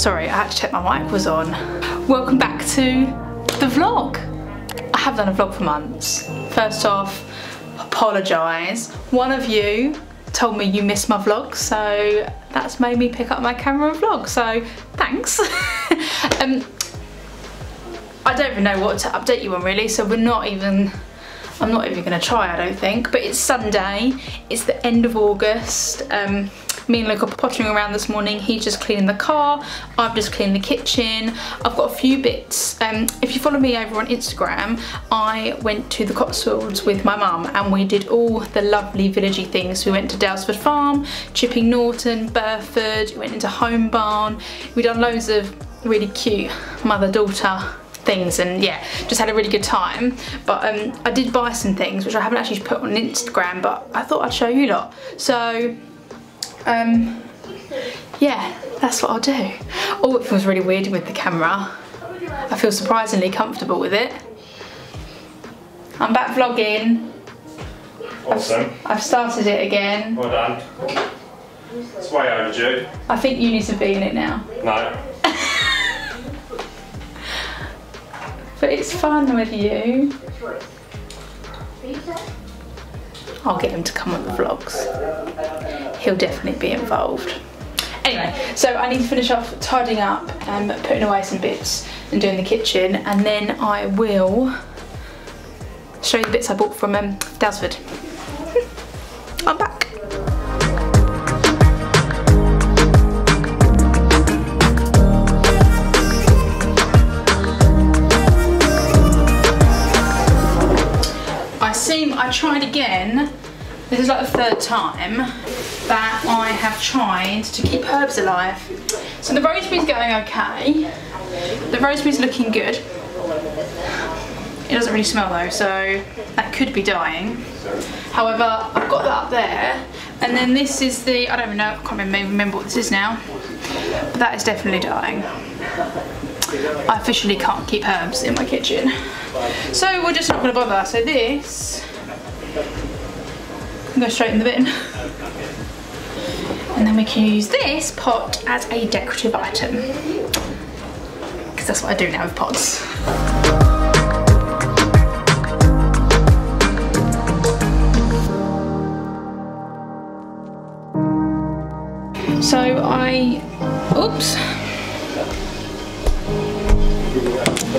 Sorry, I had to check my mic was on. Welcome back to the vlog. I have done a vlog for months. First off, apologise. One of you told me you missed my vlog, so that's made me pick up my camera and vlog, so thanks. um, I don't even know what to update you on really, so we're not even I'm not even gonna try, I don't think. But it's Sunday, it's the end of August. Um, me and Luke are pottering around this morning. He's just cleaning the car. I've just cleaned the kitchen. I've got a few bits. Um, if you follow me over on Instagram, I went to the Cotswolds with my mum and we did all the lovely villagey things. We went to Daylesford Farm, Chipping Norton, Burford, we went into Home Barn. We done loads of really cute mother-daughter things and yeah just had a really good time but um, I did buy some things which I haven't actually put on Instagram but I thought I'd show you lot so um, yeah that's what I'll do. Oh it feels really weird with the camera. I feel surprisingly comfortable with it. I'm back vlogging. Awesome. I've, I've started it again. Well done. It's way overdue. I think you need to be in it now. No. but it's fun with you I'll get him to come on the vlogs. He'll definitely be involved. Anyway, so I need to finish off tidying up and putting away some bits and doing the kitchen and then I will show you the bits I bought from um, Daylesford. I'm back. I tried again, this is like the third time that I have tried to keep herbs alive. So the rosemary's going okay, the rosemary's looking good. It doesn't really smell though, so that could be dying. However, I've got that up there, and then this is the, I don't even know, I can't remember, what this is now, but that is definitely dying. I officially can't keep herbs in my kitchen. So we're just not going to bother. So this can go straight in the bin. And then we can use this pot as a decorative item. Because that's what I do now with pots. So I, oops.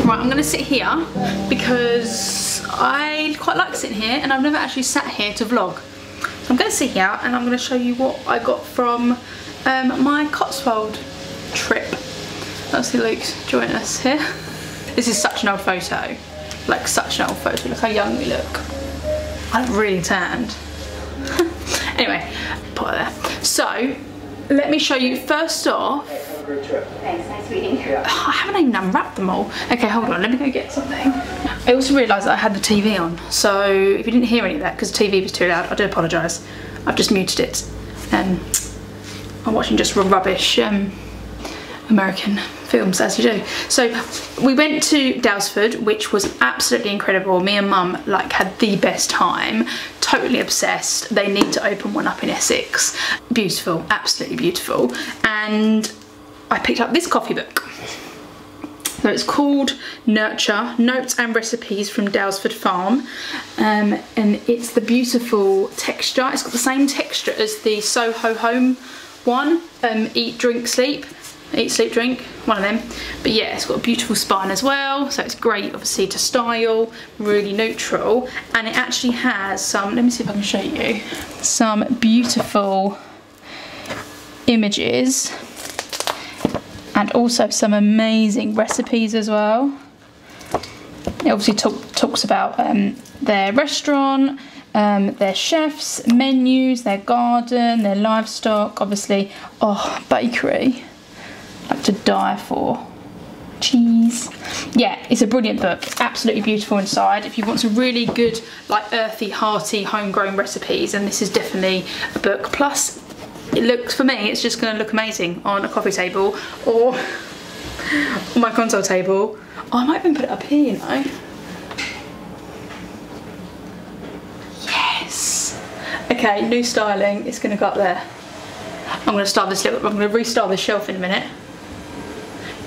Right, I'm gonna sit here because I quite like sitting here and I've never actually sat here to vlog. So I'm gonna sit here and I'm gonna show you what I got from um, my Cotswold trip. Let's see Luke's joining us here. This is such an old photo. Like such an old photo. Look how young we look. I look really tanned. anyway, put it there. So, let me show you first off Thanks, nice meeting you. I haven't even unwrapped them all. Okay, hold on, let me go get something. I also realised that I had the TV on, so if you didn't hear any of that because the TV was too loud, I do apologise. I've just muted it. Um, I'm watching just rubbish um, American films, as you do. So we went to Daylesford, which was absolutely incredible. Me and Mum like had the best time. Totally obsessed. They need to open one up in Essex. Beautiful, absolutely beautiful. And I picked up this coffee book. So it's called Nurture, Notes and Recipes from Daylesford Farm. Um, and it's the beautiful texture. It's got the same texture as the Soho Home one, um, Eat, Drink, Sleep. Eat, Sleep, Drink, one of them. But yeah, it's got a beautiful spine as well. So it's great, obviously, to style, really neutral. And it actually has some, let me see if I can show you, some beautiful images and also some amazing recipes as well. It obviously talk, talks about um, their restaurant, um, their chefs, menus, their garden, their livestock, obviously, oh, bakery, like to die for. Cheese. Yeah, it's a brilliant book. Absolutely beautiful inside. If you want some really good, like earthy, hearty, homegrown recipes, and this is definitely a book. Plus, it looks for me it's just going to look amazing on a coffee table or my console table oh, I might even put it up here you know yes okay new styling it's going to go up there I'm going to start this little I'm going to restyle this shelf in a minute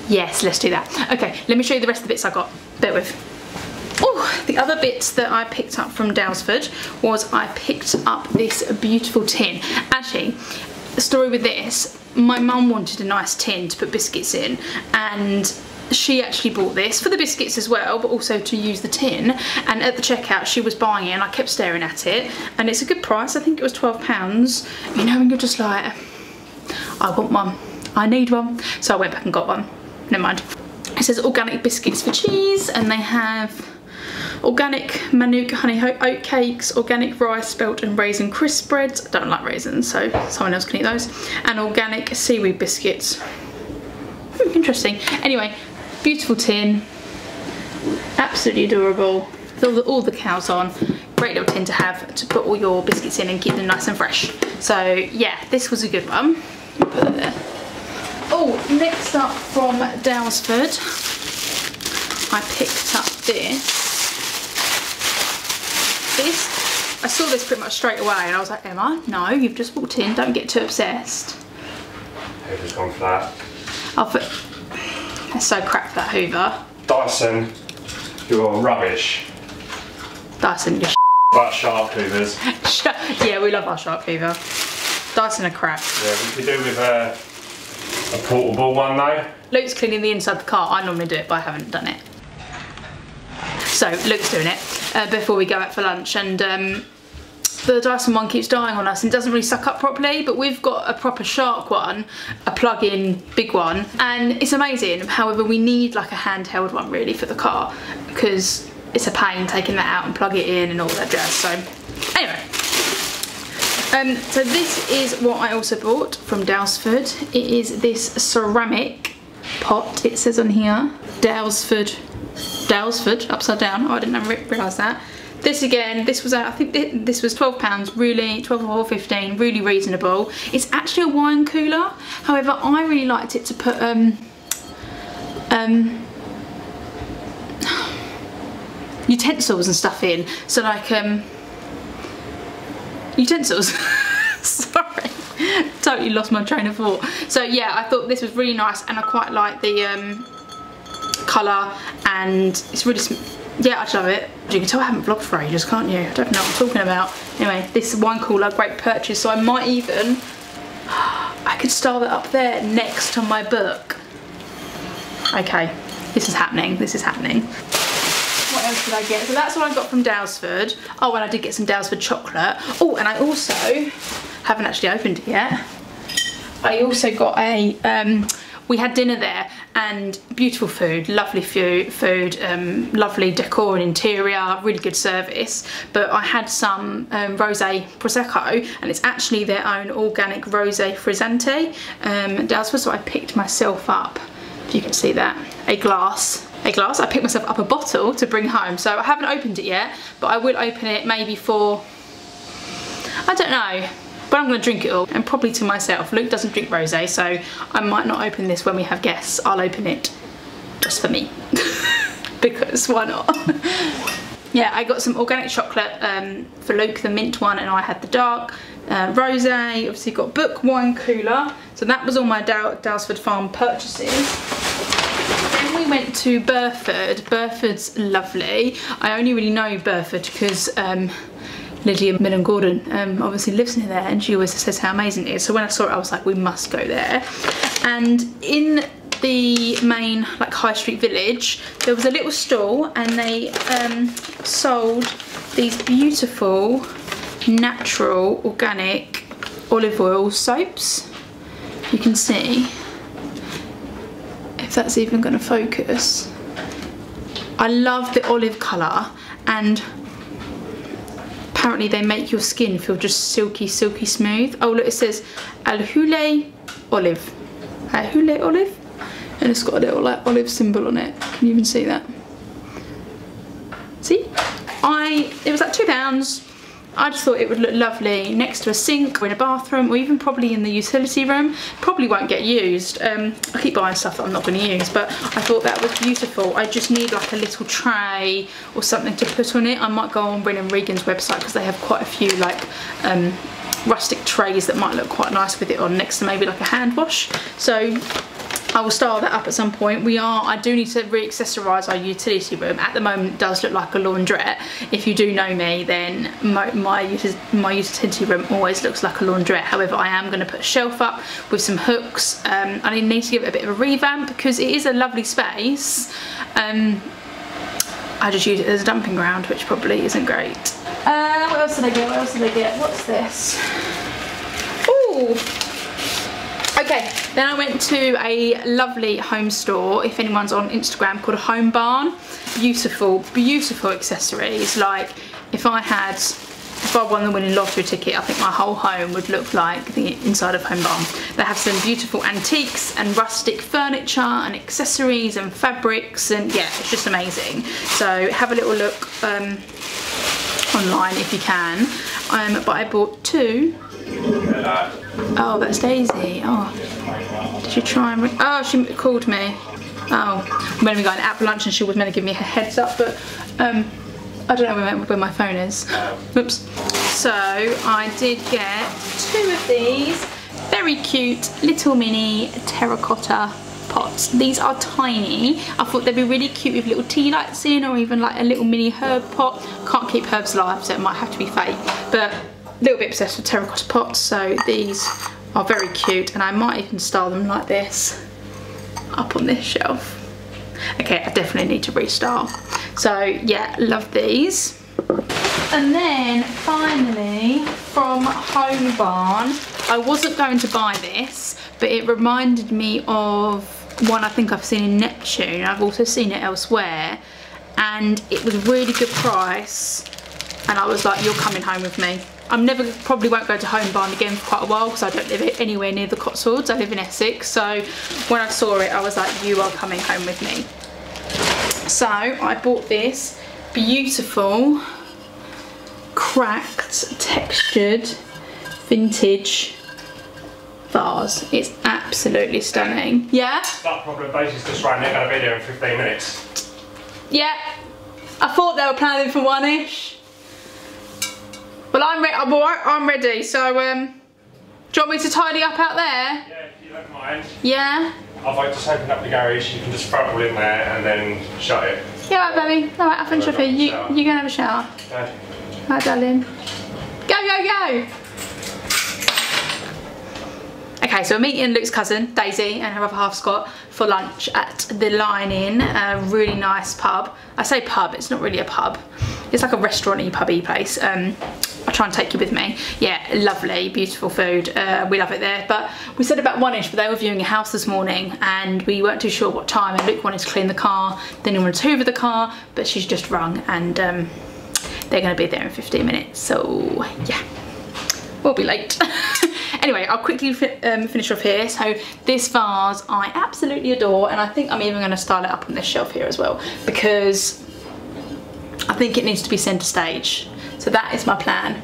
Yes, let's do that. Okay, let me show you the rest of the bits I got. Bear with. Oh, the other bits that I picked up from Daylesford was I picked up this beautiful tin. Actually, the story with this, my mum wanted a nice tin to put biscuits in and she actually bought this for the biscuits as well but also to use the tin. And at the checkout she was buying it and I kept staring at it. And it's a good price. I think it was 12 pounds. You know when you're just like I want one. I need one. So I went back and got one. Never mind. It says organic biscuits for cheese and they have organic manuka honey oat cakes, organic rice spelt and raisin crisp breads. I don't like raisins, so someone else can eat those. And organic seaweed biscuits. Hmm, interesting. Anyway, beautiful tin. Absolutely adorable. All the, all the cows on. Great little tin to have to put all your biscuits in and keep them nice and fresh. So yeah, this was a good one. Oh, next up from Daylesford, I picked up this this, I saw this pretty much straight away and I was like, Emma, no, you've just walked in, don't get too obsessed. Hoover's gone flat. I'll put, it's so crap that Hoover. Dyson, you're rubbish. Dyson, you're But shark Hoovers. Yeah, we love our shark Hoover. Dyson are crap. Yeah, we could do with a, a portable one though. Luke's cleaning the inside of the car. I normally do it, but I haven't done it. So Luke's doing it uh, before we go out for lunch and um, the Dyson one keeps dying on us and doesn't really suck up properly but we've got a proper Shark one, a plug-in big one and it's amazing. However we need like a handheld one really for the car because it's a pain taking that out and plug it in and all that jazz so anyway. Um, so this is what I also bought from Daylesford. It is this ceramic pot it says on here. Daylesford Daylesford, upside down. Oh, I didn't realise that. This again, this was, I think this was £12, really, 12 or 15, really reasonable. It's actually a wine cooler. However, I really liked it to put, um, um, utensils and stuff in. So like, um, utensils. Sorry, totally lost my train of thought. So yeah, I thought this was really nice and I quite like the, um, colour and it's really, yeah, I love it. You can tell I haven't vlogged for ages, can't you? I don't know what I'm talking about. Anyway, this wine cooler, great purchase. So I might even, I could style it up there next to my book. Okay, this is happening, this is happening. What else did I get? So that's what I got from Daylesford. Oh, and I did get some Daylesford chocolate. Oh, and I also haven't actually opened it yet. I also got a um, we had dinner there and beautiful food, lovely food, um, lovely decor and interior, really good service. But I had some um, rosé prosecco, and it's actually their own organic rosé frizzante. Um, what I picked myself up, if you can see that, a glass. A glass. I picked myself up a bottle to bring home. So I haven't opened it yet, but I will open it maybe for I don't know, but I'm going to drink it all and probably to myself. Luke doesn't drink rosé so I might not open this when we have guests. I'll open it just for me because why not? yeah, I got some organic chocolate um, for Luke, the mint one, and I had the dark. Uh, rosé, obviously got book wine cooler. So that was all my Daylesford Farm purchases. Then we went to Burford. Burford's lovely. I only really know Burford because um, Lydia Millen Gordon um, obviously lives near there and she always says how amazing it is. So when I saw it, I was like, we must go there. And in the main like high street village, there was a little stall and they um, sold these beautiful natural organic olive oil soaps. You can see if that's even going to focus. I love the olive colour and apparently they make your skin feel just silky, silky smooth. Oh look, it says Alhule Olive. Alhule Olive? And it's got a little like olive symbol on it. Can you even see that? See? I, it was like two pounds I just thought it would look lovely next to a sink or in a bathroom or even probably in the utility room. Probably won't get used. Um, I keep buying stuff that I'm not going to use but I thought that was beautiful. I just need like a little tray or something to put on it. I might go on Wren and Regan's website because they have quite a few like um, rustic trays that might look quite nice with it on next to maybe like a hand wash. So I will style that up at some point. We are, I do need to re-accessorise our utility room. At the moment it does look like a laundrette. If you do know me then my, my, my utility room always looks like a laundrette. However I am going to put a shelf up with some hooks. Um, I need to give it a bit of a revamp because it is a lovely space. Um, I just use it as a dumping ground which probably isn't great. Uh, what else did I get? What else did I get? What's this? Ooh. Okay, then I went to a lovely home store, if anyone's on Instagram, called Home Barn. Beautiful, beautiful accessories. Like, if I had, if I won the winning lottery ticket, I think my whole home would look like the inside of Home Barn. They have some beautiful antiques and rustic furniture and accessories and fabrics and yeah, it's just amazing. So have a little look um, online if you can. Um, but I bought two Oh, that's Daisy. Oh, did you try and... oh, she called me. Oh, when we got an app lunch and she was meant to give me a heads up, but um, I don't know where, my phone is. Oops. So I did get two of these very cute little mini terracotta pots. These are tiny. I thought they'd be really cute with little tea lights in or even like a little mini herb pot. Can't keep herbs alive so it might have to be fake. But little bit obsessed with terracotta pots so these are very cute and I might even style them like this up on this shelf. Okay, I definitely need to restyle. So yeah, love these. And then finally from Home Barn, I wasn't going to buy this, but it reminded me of one I think I've seen in Neptune. I've also seen it elsewhere and it was a really good price and I was like, you're coming home with me. I'm never, probably won't go to Home Barn again for quite a while because I don't live anywhere near the Cotswolds. I live in Essex. So when I saw it, I was like, you are coming home with me. So I bought this beautiful, cracked, textured, vintage vase. It's absolutely stunning. Yeah? That problem basis just right, they're going to be there in 15 minutes. Yeah. I thought they were planning for one-ish. Well, I'm, re I'm, I'm ready, so um, do you want me to tidy up out there? Yeah, if you don't mind. Yeah? I've like just opened up the garage, you can just throw it all in there and then shut it. Yeah, right, baby. All right, I'll finish off here. You, you go and have a shower. Okay. Right, darling. Go, go, go! Okay, so we're meeting Luke's cousin, Daisy, and her other half, Scott, for lunch at the Lion Inn, a really nice pub. I say pub, it's not really a pub. It's like a restaurant-y, pubby place. Um, I'll try and take you with me. Yeah, lovely, beautiful food. Uh, we love it there. But we said about one-ish, but they were viewing a house this morning and we weren't too sure what time. And Luke wanted to clean the car, then he wanted to hoover the car, but she's just rung and um, they're gonna be there in 15 minutes. So yeah, we'll be late. anyway, I'll quickly fi um, finish off here. So this vase I absolutely adore and I think I'm even gonna style it up on this shelf here as well because I think it needs to be centre stage. So that is my plan.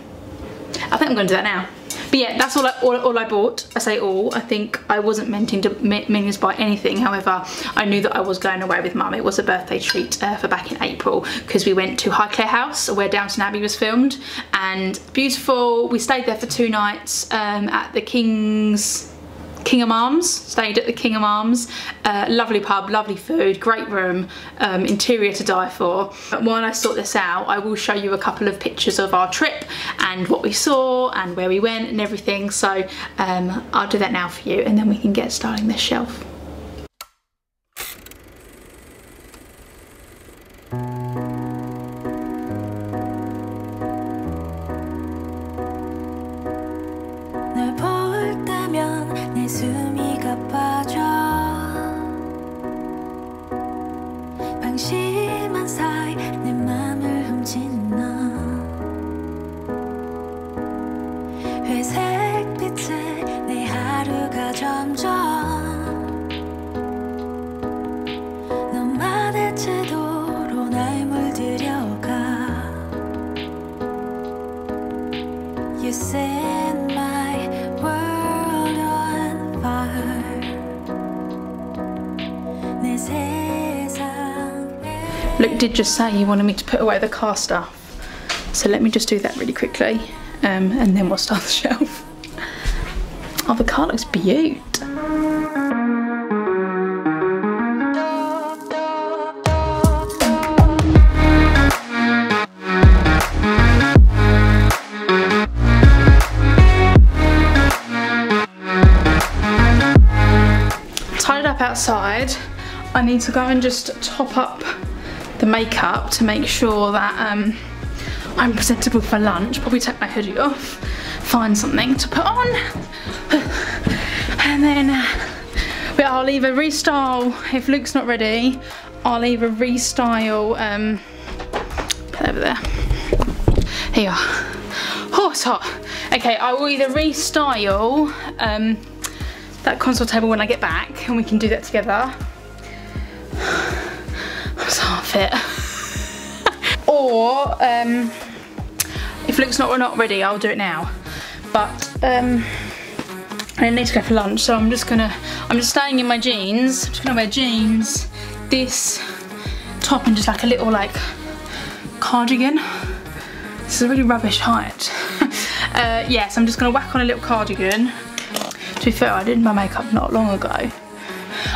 I think I'm going to do that now. But yeah, that's all I, all, all I bought. I say all. I think I wasn't meaning to, meaning to buy anything. However, I knew that I was going away with mum. It was a birthday treat uh, for back in April because we went to Highclere House where Downton Abbey was filmed. And beautiful. We stayed there for two nights um, at the King's Kingham Arms, stayed at the Kingham Arms. Uh, lovely pub, lovely food, great room, um, interior to die for. But while I sort this out, I will show you a couple of pictures of our trip and what we saw and where we went and everything. So um, I'll do that now for you and then we can get starting this shelf. did just say you wanted me to put away the car stuff. So let me just do that really quickly um, and then we'll start the shelf. Oh, the car looks beaut. outside. I need to go and just top up the makeup to make sure that um, I'm presentable for lunch. Probably take my hoodie off, find something to put on, and then uh, I'll either restyle, if Luke's not ready, I'll either restyle, um, put over there, here. Oh, it's hot. Okay, I will either restyle um, that console table when I get back and we can do that together. That's half fit. or um, if Luke's not, not ready, I'll do it now. But um, I need to go for lunch, so I'm just gonna, I'm just staying in my jeans. I'm just gonna wear jeans, this top and just like a little like cardigan. This is a really rubbish height. uh, yes, yeah, so I'm just gonna whack on a little cardigan. To be fair, I did my makeup not long ago.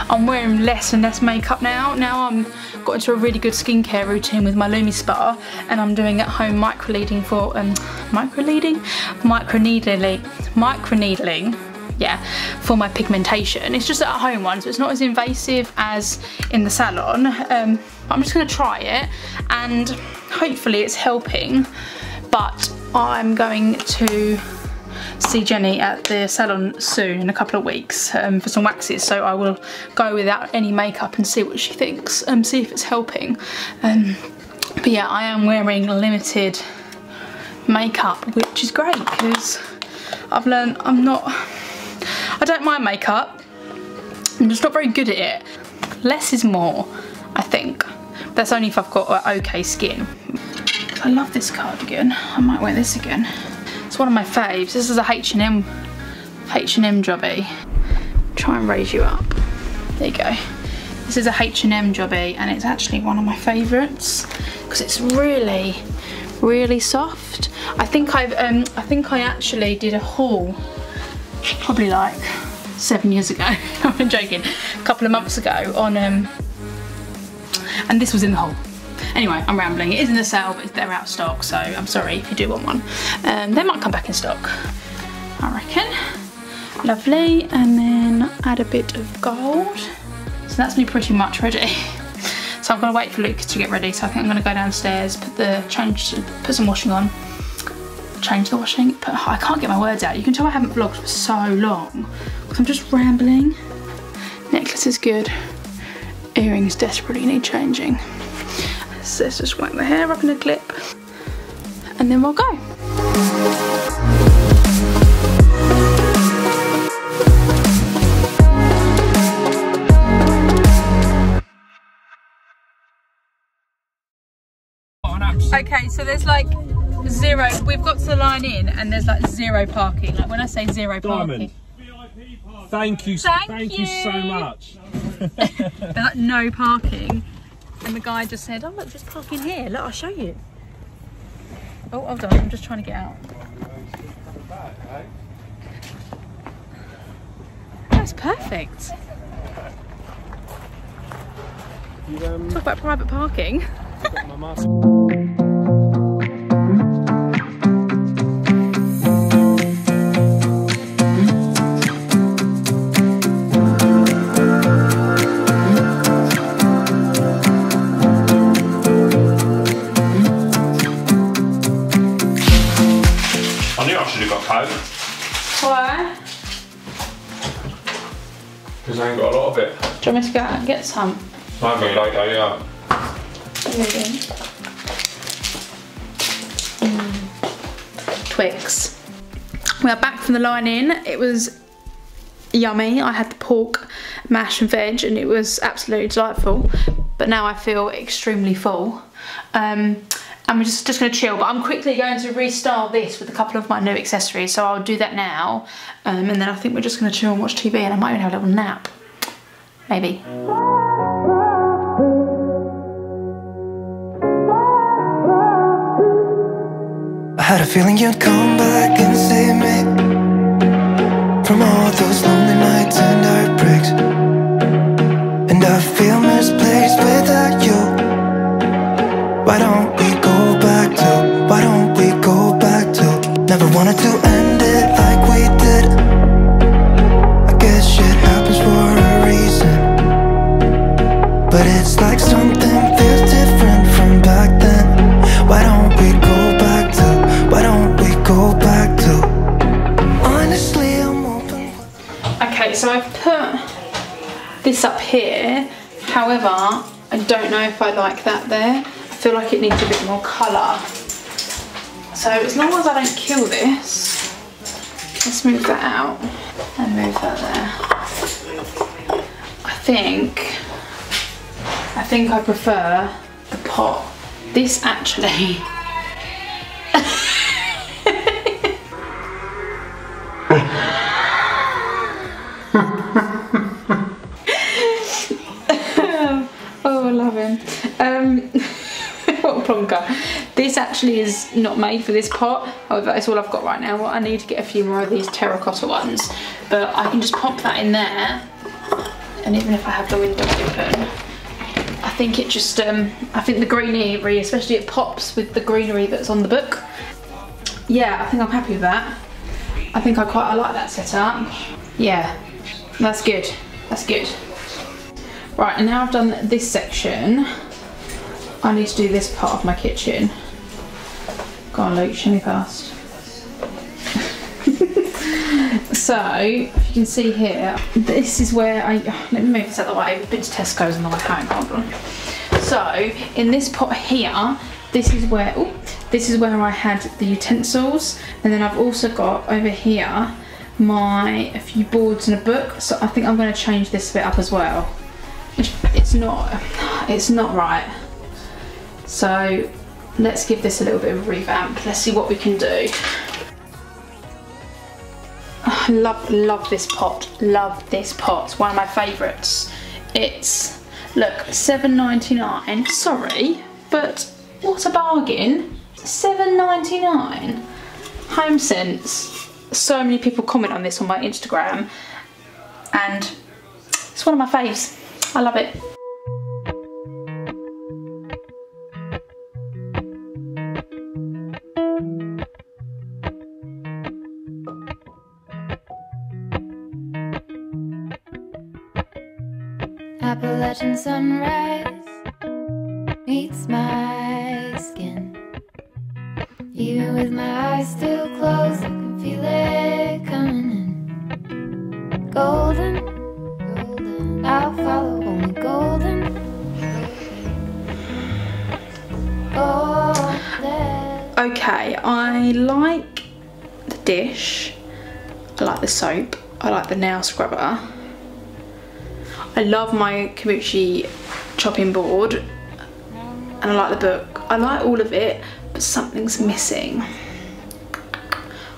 I'm wearing less and less makeup now. Now I'm got into a really good skincare routine with my LumiSpa and I'm doing at home microneedling for, um, microneedling? Microneedling, microneedling, yeah, for my pigmentation. It's just at home one, so it's not as invasive as in the salon. Um, I'm just gonna try it and hopefully it's helping, but I'm going to see Jenny at the salon soon in a couple of weeks um, for some waxes. So I will go without any makeup and see what she thinks and um, see if it's helping. Um, but yeah I am wearing limited makeup which is great because I've learned I'm not I don't mind makeup. I'm just not very good at it. Less is more I think. That's only if I've got okay skin. I love this cardigan. I might wear this again it's one of my faves. This is a H&M H&M jobby. Try and raise you up. There you go. This is a H&M jobby and it's actually one of my favourites because it's really, really soft. I think I've, um, I think I actually did a haul probably like seven years ago. I'm joking. A couple of months ago on, um, and this was in the haul. Anyway, I'm rambling. It is in the sale, but they're out of stock, so I'm sorry if you do want one. Um, they might come back in stock, I reckon. Lovely, and then add a bit of gold. So that's me pretty much ready. So I'm gonna wait for Luke to get ready. So I think I'm gonna go downstairs, put the change, put some washing on, change the washing. But I can't get my words out. You can tell I haven't vlogged for so long because I'm just rambling. Necklace is good. Earrings desperately need changing. So let's just wipe the hair up in a clip and then we'll go. Okay, so there's like zero, we've got to the Lion Inn and there's like zero parking. Like when I say zero parking. Diamond. Thank you, thank, thank you. you so much. like no parking. And the guy just said, oh look, just park in here. Look, I'll show you. Oh, hold on, I'm just trying to get out. That's perfect. You, um, Talk about private parking. it. Do you want me to go out and get some? Might be later, yeah. Mm. Twix. We are back from the Lion Inn. It was yummy. I had the pork, mash and veg and it was absolutely delightful. But now I feel extremely full. Um, and we're just, just going to chill. But I'm quickly going to restyle this with a couple of my new accessories. So I'll do that now. Um, and then I think we're just going to chill and watch TV and I might even have a little nap. Maybe. I had a feeling you'd come back and save me From all those lonely nights and uh, But it's like something feels different from back then. Why don't we go back to? Why don't we go back to? Honestly, I'm open. Okay, so I've put this up here. However, I don't know if I like that there. I feel like it needs a bit more colour. So as long as I don't kill this, let's move that out and move that there. I think, I think I prefer the pot. This actually Oh, I love him. Um, what a plonker. This actually is not made for this pot. However, that's all I've got right now. I need to get a few more of these terracotta ones. But I can just pop that in there. And even if I have the window open, I think it just, um, I think the greenery, especially it pops with the greenery that's on the book. Yeah, I think I'm happy with that. I think I quite, I like that setup. Yeah, that's good. That's good. Right, and now I've done this section, I need to do this part of my kitchen. Go on Luke, show me past. So, if you can see here, this is where I, let me move this out of the way, we've been to Tesco's on the way home, hold on. So, in this pot here, this is where, oh, this is where I had the utensils, and then I've also got over here my, a few boards and a book, so I think I'm going to change this bit up as well. It's not it's not right. So let's give this a little bit of a revamp. Let's see what we can do love love this pot. Love this pot. It's one of my favorites it's look 7.99 sorry but what a bargain. 7.99 HomeSense. So many people comment on this on my instagram. And it's one of my faves. I love it. Appalachian sunrise meets my skin. Even with my eyes still closed, I can feel it coming in. Golden, golden, I'll follow only golden. Golden. Okay, I like the dish. I like the soap. I like the nail scrubber. I love my Kamuchi chopping board. And I like the book. I like all of it, but something's missing.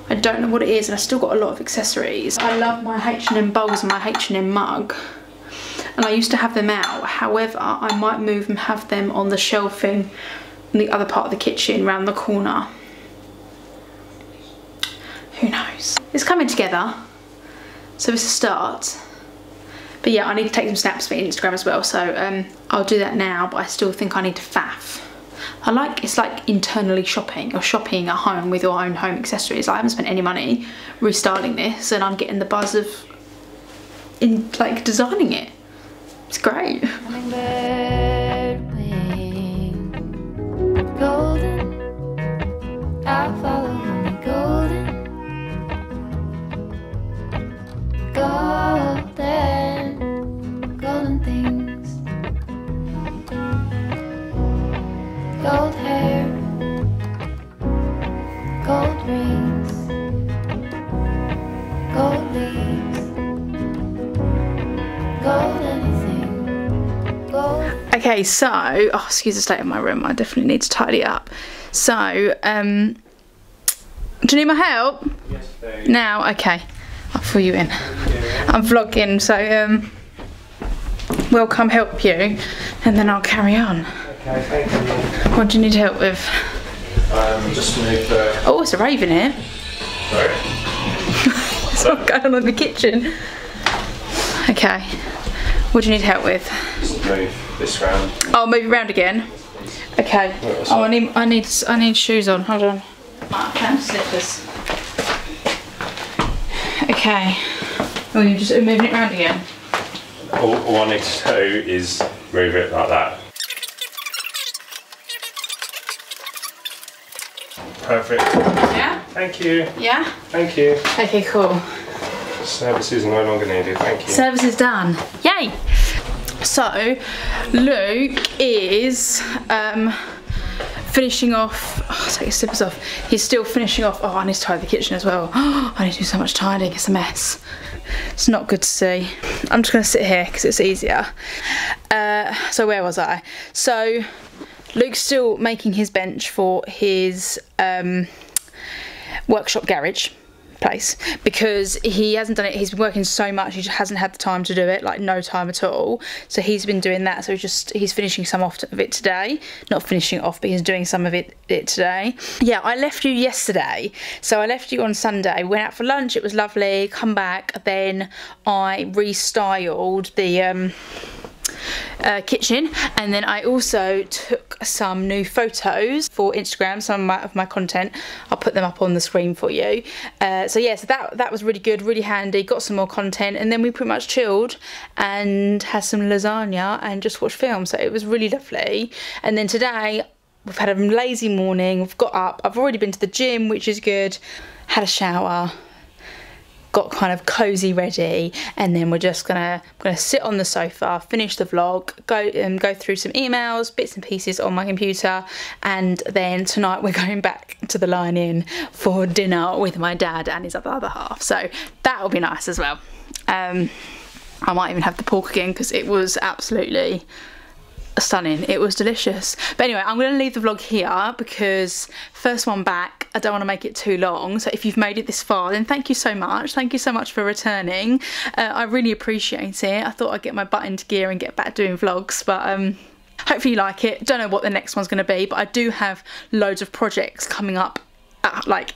I don't know what it is and I still got a lot of accessories. I love my H&M bowls and my H&M mug. And I used to have them out. However, I might move and have them on the shelving in the other part of the kitchen round the corner. Who knows? It's coming together. So it's a start. But yeah, I need to take some snaps for Instagram as well. So um, I'll do that now, but I still think I need to faff. I like, it's like internally shopping or shopping at home with your own home accessories. I haven't spent any money restyling this and I'm getting the buzz of in like designing it. It's great. Okay, so, oh, excuse the state of my room. I definitely need to tidy up. So, um, do you need my help? Yes, please. Now, okay. I'll fill you in. I'm vlogging, so um, we'll come help you and then I'll carry on. Okay, thank you. What do you need help with? Um, just move the. Oh, it's a raven here. Sorry. It's not going on in the kitchen. Okay. What do you need help with? Just move this round. I'll move it round again. Okay. what's Oh, I need, I need, I need shoes on. Hold on. Okay, slippers. Okay. Oh, you're just moving it round again. all, all I need to do is move it like that. Perfect. Yeah? Thank you. Yeah? Thank you. Okay, cool. Service is no longer needed. Thank you. Service is done. Yay! So, Luke is um, finishing off. Oh, take his slippers off. He's still finishing off. Oh, I need to tidy the kitchen as well. I need to do so much tidying. It's a mess. It's not good to see. I'm just going to sit here because it's easier. Uh, so where was I? So Luke's still making his bench for his um, workshop garage place because he hasn't done it. He's been working so much he just hasn't had the time to do it like no time at all. So he's been doing that. So he's just he's finishing some off of it today. Not finishing off but he's doing some of it, it today. Yeah I left you yesterday. So I left you on Sunday. Went out for lunch. It was lovely. Come back. Then I restyled the um uh, kitchen. And then I also took some new photos for Instagram some of my, of my content. I'll put them up on the screen for you. Uh, so yeah so that that was really good really handy. Got some more content. And then we pretty much chilled and had some lasagna and just watched film. So it was really lovely. And then today we've had a lazy morning. We've got up. I've already been to the gym which is good. Had a shower got kind of cozy ready and then we're just gonna gonna sit on the sofa finish the vlog go and um, go through some emails bits and pieces on my computer and then tonight we're going back to the Lion Inn for dinner with my dad and his other half. So that'll be nice as well. Um, I might even have the pork again because it was absolutely stunning it was delicious but anyway i'm going to leave the vlog here because first one back i don't want to make it too long so if you've made it this far then thank you so much thank you so much for returning uh, i really appreciate it i thought i'd get my butt into gear and get back doing vlogs but um hopefully you like it don't know what the next one's going to be but i do have loads of projects coming up uh, like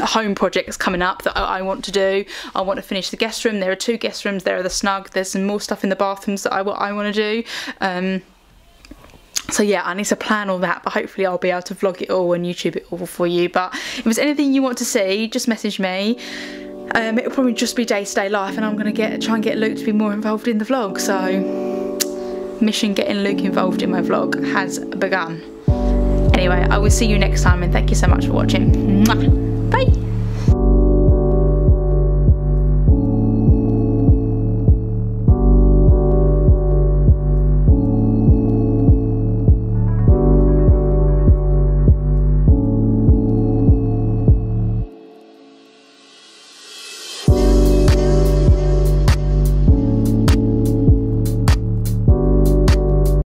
home projects coming up that I want to do. I want to finish the guest room. There are two guest rooms. There are the snug. There's some more stuff in the bathrooms that I, I want to do. Um, so yeah I need to plan all that but hopefully I'll be able to vlog it all and YouTube it all for you. But if there's anything you want to see just message me. Um, it'll probably just be day-to-day -day life and I'm gonna get try and get Luke to be more involved in the vlog. So mission getting Luke involved in my vlog has begun. Anyway I will see you next time and thank you so much for watching. Mwah.